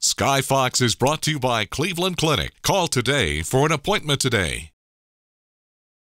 Sky Fox is brought to you by Cleveland Clinic. Call today for an appointment today.